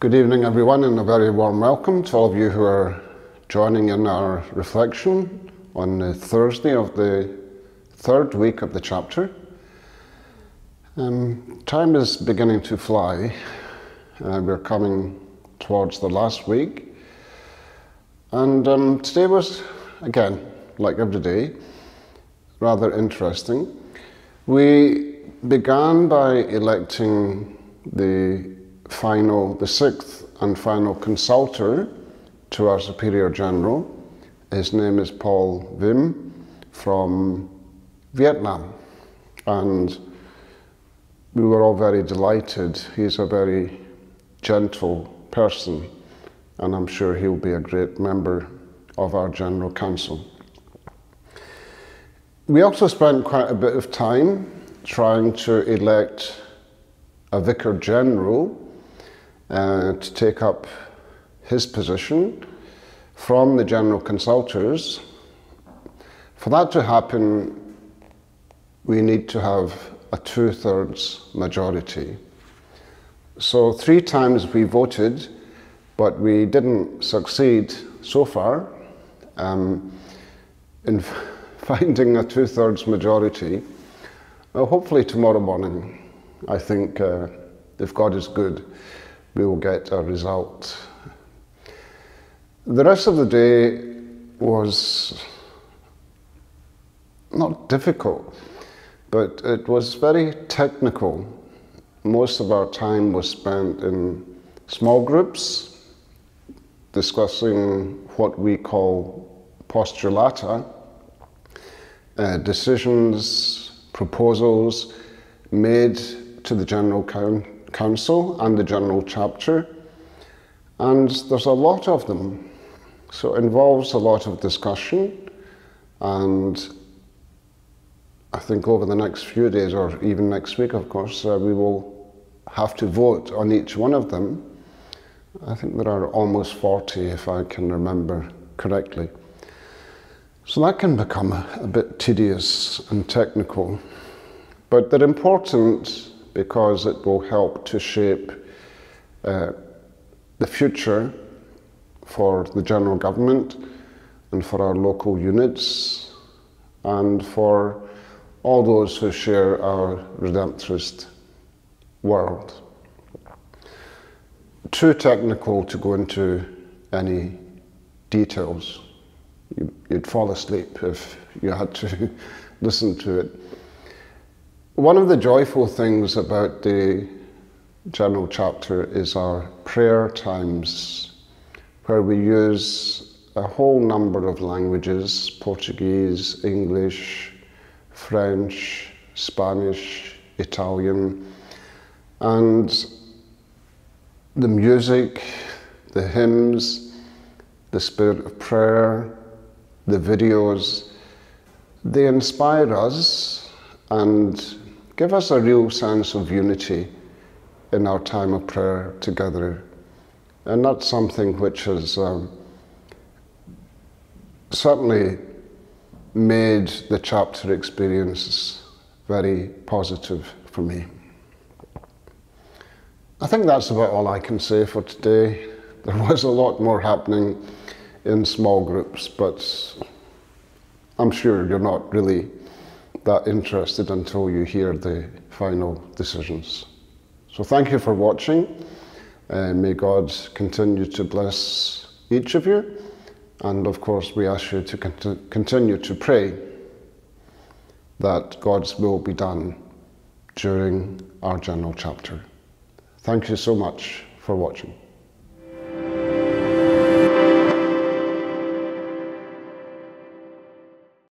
Good evening, everyone, and a very warm welcome to all of you who are joining in our reflection on the Thursday of the third week of the chapter. Um, time is beginning to fly. Uh, we're coming towards the last week. And um, today was, again, like every day, rather interesting. We began by electing the final, the sixth and final consultor to our Superior General. His name is Paul Vim from Vietnam. And we were all very delighted. He's a very gentle person, and I'm sure he'll be a great member of our General Council. We also spent quite a bit of time trying to elect a Vicar General uh, to take up his position from the General Consultors. For that to happen, we need to have a two thirds majority. So, three times we voted, but we didn't succeed so far um, in finding a two thirds majority. Well, hopefully, tomorrow morning, I think, uh, if God is good, we will get a result. The rest of the day was not difficult, but it was very technical. Most of our time was spent in small groups discussing what we call postulata, uh, decisions, proposals made to the General Council and the General Chapter. And there's a lot of them. So it involves a lot of discussion and I think over the next few days, or even next week, of course, uh, we will have to vote on each one of them. I think there are almost 40, if I can remember correctly. So that can become a bit tedious and technical, but they're important because it will help to shape uh, the future for the general government and for our local units and for all those who share our Redemptorist world. Too technical to go into any details. You'd fall asleep if you had to listen to it. One of the joyful things about the general chapter is our prayer times, where we use a whole number of languages Portuguese, English, French, Spanish, Italian, and the music, the hymns, the spirit of prayer, the videos, they inspire us and give us a real sense of unity in our time of prayer together. And that's something which has um, certainly made the chapter experience very positive for me. I think that's about all I can say for today. There was a lot more happening in small groups, but I'm sure you're not really that interested until you hear the final decisions. So thank you for watching. Uh, may God continue to bless each of you. And of course, we ask you to cont- continue to pray that God's will be done during our general chapter. Thank you so much for watching.